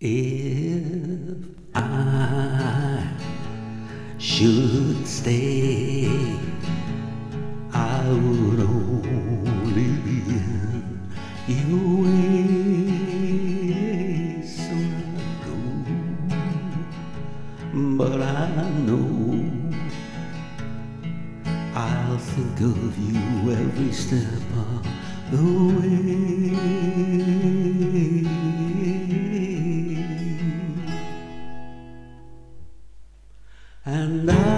If I should stay, I would only be in your way. So I go, but I know I'll think of you every step of the way.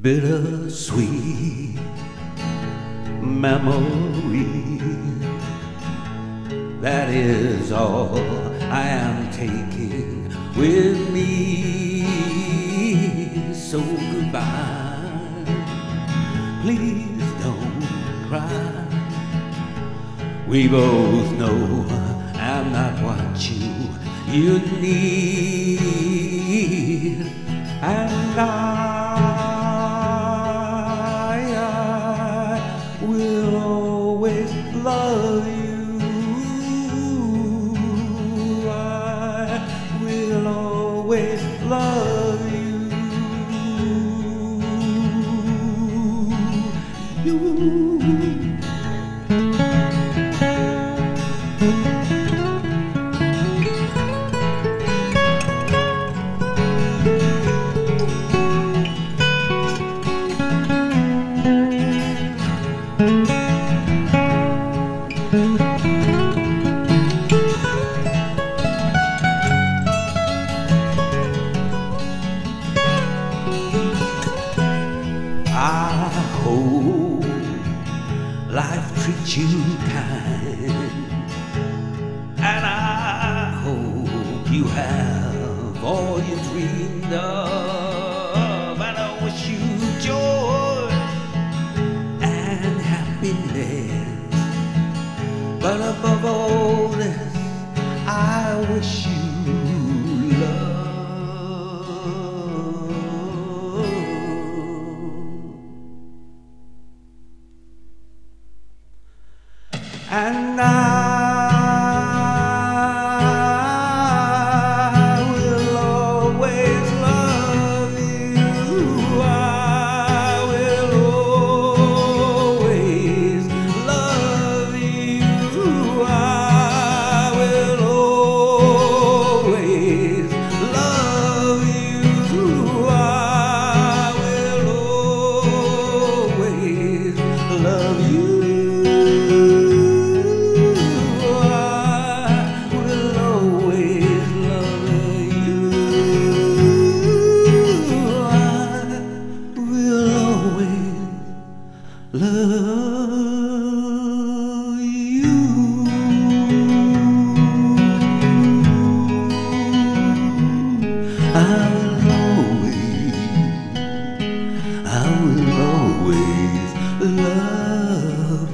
bittersweet memory. That is all I am taking with me. So goodbye. Please don't cry. We both know I'm not what you you need, and I, life treats you kind, and I hope you have all you dreamed of, and I wish you joy and happiness. But above all this, I wish you And I I will always love